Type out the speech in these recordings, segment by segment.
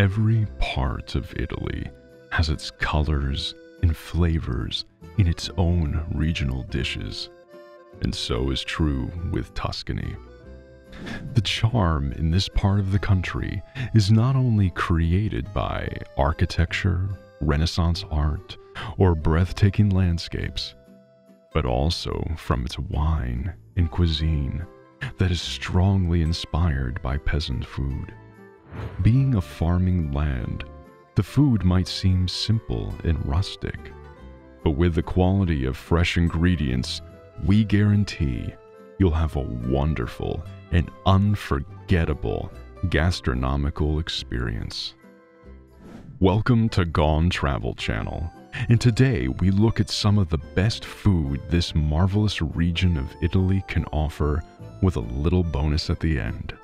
Every part of Italy has its colors and flavors in its own regional dishes, and so is true with Tuscany. The charm in this part of the country is not only created by architecture, Renaissance art, or breathtaking landscapes, but also from its wine and cuisine that is strongly inspired by peasant food. Being a farming land, the food might seem simple and rustic, but with the quality of fresh ingredients, we guarantee you'll have a wonderful and unforgettable gastronomical experience. Welcome to Gone Travel Channel, and today we look at some of the best food this marvelous region of Italy can offer with a little bonus at the end.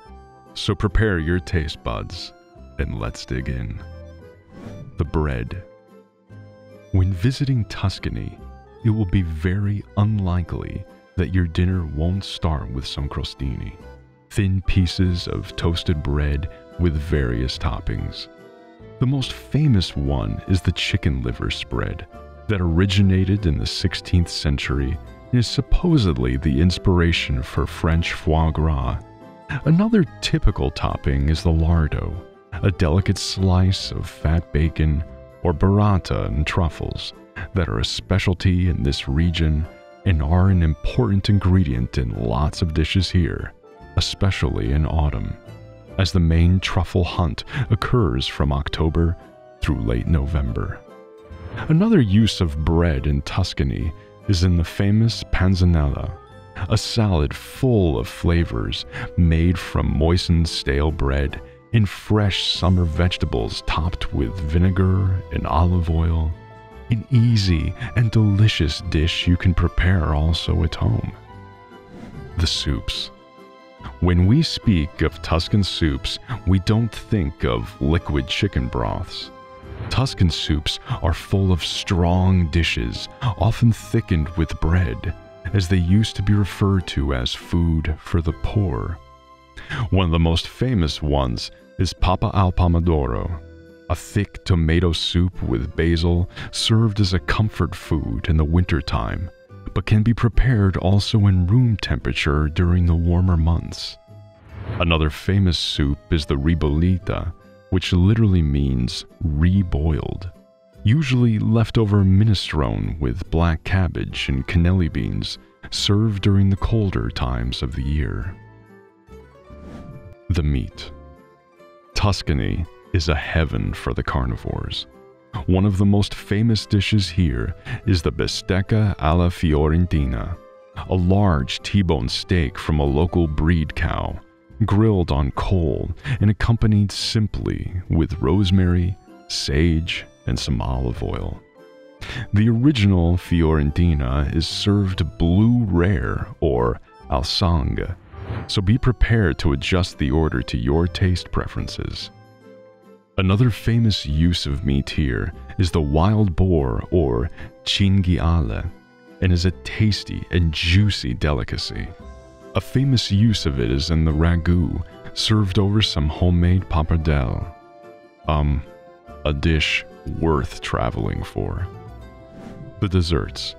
So prepare your taste buds and let's dig in. The bread. When visiting Tuscany, it will be very unlikely that your dinner won't start with some crostini, thin pieces of toasted bread with various toppings. The most famous one is the chicken liver spread that originated in the 16th century and is supposedly the inspiration for French foie gras. Another typical topping is the lardo, a delicate slice of fat bacon or burrata and truffles that are a specialty in this region and are an important ingredient in lots of dishes here, especially in autumn, as the main truffle hunt occurs from October through late November. Another use of bread in Tuscany is in the famous panzanella, a salad full of flavors made from moistened stale bread and fresh summer vegetables topped with vinegar and olive oil. An easy and delicious dish you can prepare also at home. The soups. When we speak of Tuscan soups, we don't think of liquid chicken broths. Tuscan soups are full of strong dishes, often thickened with bread, as they used to be referred to as food for the poor. One of the most famous ones is Pappa al Pomodoro, a thick tomato soup with basil served as a comfort food in the wintertime, but can be prepared also in room temperature during the warmer months. Another famous soup is the ribollita, which literally means reboiled. Usually leftover minestrone with black cabbage and cannelli beans, served during the colder times of the year. The meat. Tuscany is a heaven for the carnivores. One of the most famous dishes here is the bistecca alla fiorentina, a large T-bone steak from a local breed cow grilled on coal and accompanied simply with rosemary, sage, and some olive oil. The original Fiorentina is served blue rare or al sangue, so be prepared to adjust the order to your taste preferences. Another famous use of meat here is the wild boar or cinghiale, and is a tasty and juicy delicacy. A famous use of it is in the ragu, served over some homemade pappardelle. Um, a dish worth traveling for. The desserts.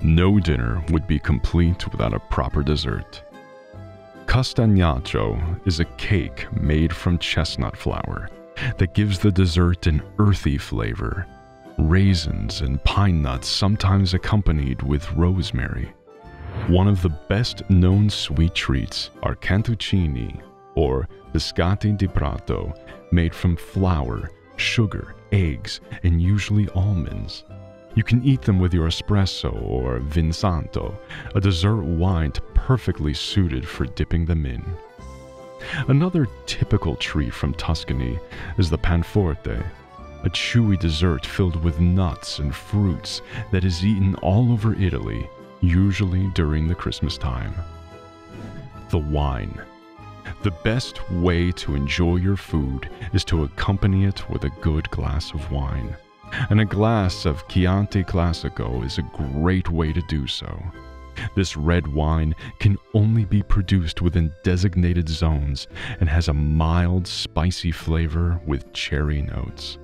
No dinner would be complete without a proper dessert. Castagnato is a cake made from chestnut flour that gives the dessert an earthy flavor. Raisins and pine nuts sometimes accompanied with rosemary. One of the best known sweet treats are cantuccini, or biscotti di prato, made from flour, sugar, eggs, and usually almonds. You can eat them with your espresso or vinsanto, a dessert wine perfectly suited for dipping them in. Another typical treat from Tuscany is the panforte, a chewy dessert filled with nuts and fruits that is eaten all over Italy usually during the Christmas time. The wine. The best way to enjoy your food is to accompany it with a good glass of wine. And a glass of Chianti Classico is a great way to do so. This red wine can only be produced within designated zones and has a mild, spicy flavor with cherry notes.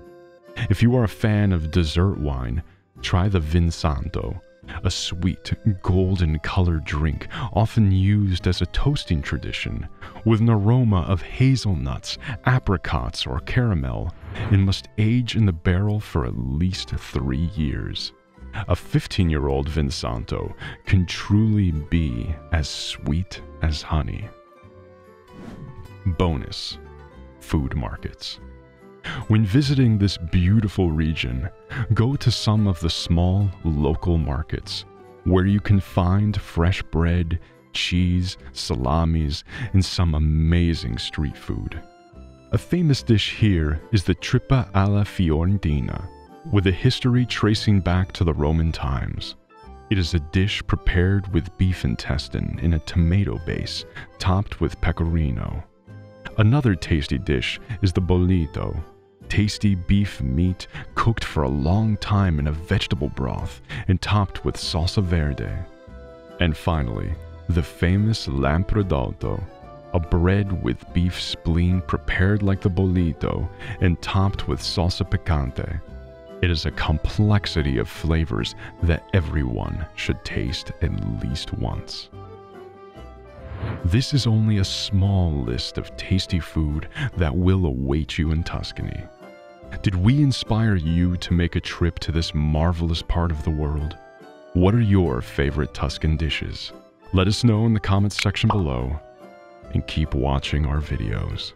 If you are a fan of dessert wine, try the Vinsanto, a sweet, golden colored drink often used as a toasting tradition, with an aroma of hazelnuts, apricots, or caramel, and must age in the barrel for at least three years. A 15 year old Vinsanto can truly be as sweet as honey. Bonus Food Markets. When visiting this beautiful region, go to some of the small local markets where you can find fresh bread, cheese, salamis, and some amazing street food. A famous dish here is the trippa alla fiorentina, with a history tracing back to the Roman times. It is a dish prepared with beef intestine in a tomato base, topped with pecorino. Another tasty dish is the bollito, tasty beef meat cooked for a long time in a vegetable broth and topped with salsa verde. And finally, the famous lampredotto, a bread with beef spleen prepared like the bollito and topped with salsa piccante. It is a complexity of flavors that everyone should taste at least once. This is only a small list of tasty food that will await you in Tuscany. Did we inspire you to make a trip to this marvelous part of the world? What are your favorite Tuscan dishes? Let us know in the comments section below and keep watching our videos.